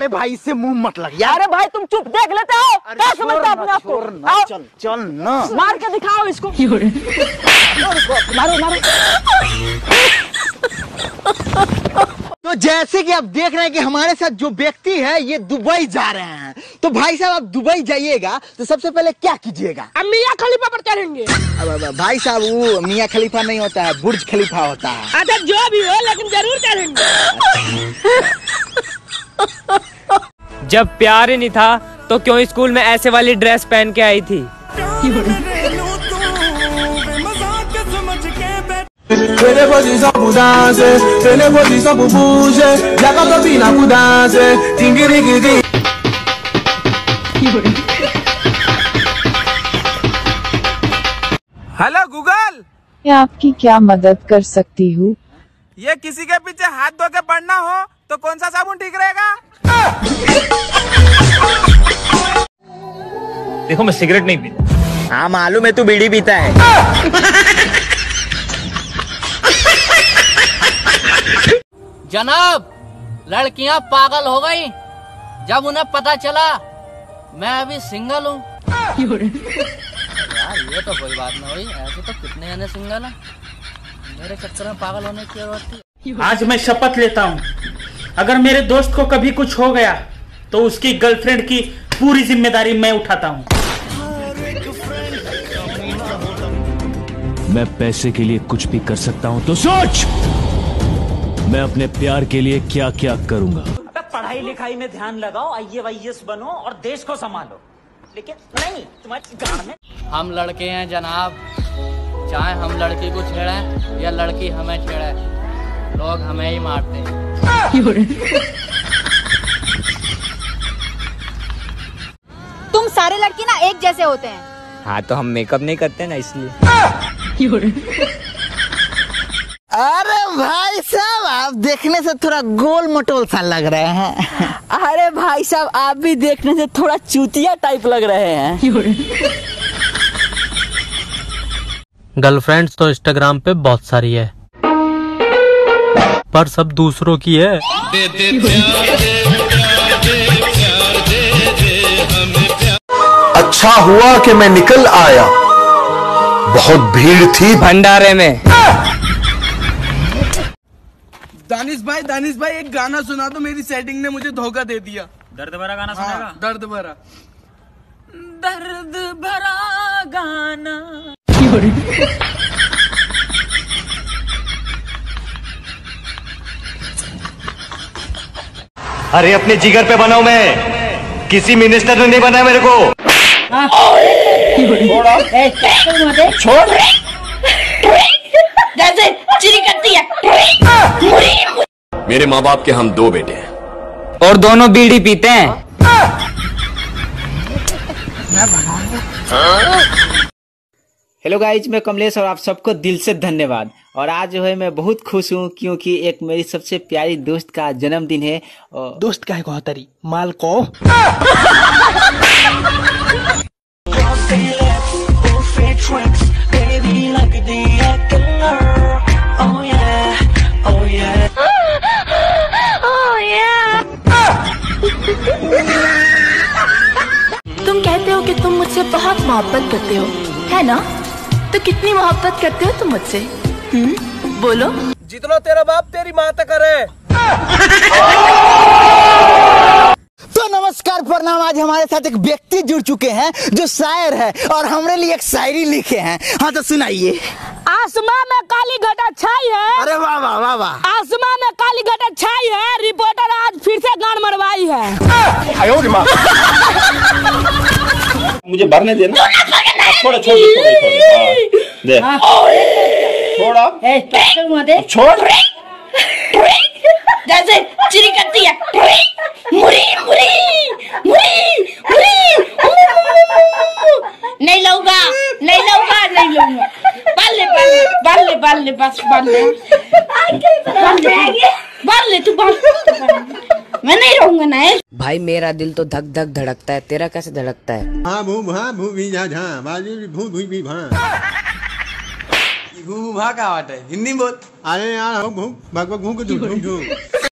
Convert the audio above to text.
अरे भाई इससे मुँह मत लग। यार अरे भाई तुम चुप देख लेते हो। क्या समझते हो अपने आप को? चल चल ना। मार के दिखाओ इसको। मारो मारो। तो जैसे कि आप देख रहे हैं कि हमारे साथ जो व्यक्ति है ये दुबई जा रहे हैं। तो भाई साहब आप दुबई जाइएगा तो सबसे पहले क्या कीजिएगा? अब मियाँ खलीफा पर चढ़ेंगे। अब, अब, भाई साहब वो मियाँ खलीफा नहीं होता है बुर्ज खलीफा होता है। अच्छा जो भी हो लेकिन ज़रूर चढ़ेंगे। जब प्यार ही नहीं था तो क्यों स्कूल में ऐसे वाली ड्रेस पहन के आई थी? हेलो गूगल मैं आपकी क्या मदद कर सकती हूँ? ये किसी के पीछे हाथ धो के पढ़ना हो तो कौन सा साबुन ठीक रहेगा? देखो मैं सिगरेट नहीं पीता। हाँ मालूम है तू बीड़ी पीता है। जनाब लड़कियाँ पागल हो गई। जब उन्हें पता चला मैं अभी सिंगल हूँ। यार ये तो कोई बात नहीं हुई। ऐसे तो कितने जने सिंगल हैं। मेरे चक्कर में पागल होने की ज़रूरत थी। आज मैं शपथ लेता हूँ। अगर मेरे दोस्त को कभी कुछ हो गया तो उसकी गर्लफ्रेंड की पूरी ज़िम्मेदारी मैं उठाता हूँ। मैं पैसे के लिए कुछ भी कर सकता हूँ तो सोच! मैं अपने प्यार के लिए क्या क्या करूँगा? पढ़ाई लिखाई में ध्यान लगाओ आई वाई बनो और देश को संभालो। लेकिन नहीं तुम्हारी गाड़ में हम लड़के हैं जनाब। चाहे हम लड़की को छेड़े या लड़की हमें छेड़े लोग हमें ही मारते हैं। तुम सारे लड़के ना एक जैसे होते हैं। हाँ तो हम मेकअप नहीं करते ना इसलिए। अरे भाई साहब आप देखने से थोड़ा गोल मटोल सा लग रहे हैं। अरे भाई साहब आप भी देखने से थोड़ा चूतिया टाइप लग रहे हैं। गर्लफ्रेंड्स तो इंस्टाग्राम पे बहुत सारी है। पर सब दूसरों की है। दे दे अच्छा हुआ कि मैं निकल आया। बहुत भीड़ थी। भंडारे में। दानिश भाई दानिश भाई एक गाना सुना दो मेरी सेटिंग ने मुझे धोखा दे दिया। दर्द भरा गाना हाँ, दर्द भरा। दर्द भरा गाना। अरे अपने जिगर पे बनाऊ मैं। किसी मिनिस्टर ने नहीं बनाया मेरे को। छोड़ जैसे चिरी करती है मेरे माँ बाप के हम दो बेटे हैं। और दोनों बीड़ी पीते हैं। हेलो गाइज़ मैं कमलेश और आप सबको दिल से धन्यवाद। और आज जो है मैं बहुत खुश हूँ क्योंकि एक मेरी सबसे प्यारी दोस्त का जन्मदिन है। और दोस्त का है को तरी माल को बहुत मोहब्बत करते हो है ना? तो कितनी मोहब्बत करते हो तुम मुझसे? हम्म? बोलो। जितना तेरा बाप तेरी माँ तक करे। तो नमस्कार प्रणाम। आज हमारे साथ एक व्यक्ति जुड़ चुके हैं जो शायर है और हमारे लिए एक शायरी लिखे हैं। हाँ तो सुनाइए। आसमां में काली घटा छाई है। अरे वाह वाह वाह वाह। आसमां में काली घटा छाई है। रिपोर्टर आज फिर से गान मरवाई है। मुझे भरने देना। थोड़ा छोड़ दे, थोड़ा हाँ। छोड़ जैसे चिरी करती है। मुरी मुरी मुरी मुरी नहीं लूँगा नहीं लूँगा नहीं लूँगा बाल ले बाल ले बाल ले बाल ले बस बाल ले बाल ले तू बाल मैं नहीं रहूँगा ना भाई मेरा दिल तो धक धक धड़कता है। तेरा कैसे धड़कता है? हाँ भू भा भू भी जा झा बाजू भू भू भी भा घूम भा का आवाज़ है? हिंदी बोल। अरे यार भू भग भग भू को झूठ झू झू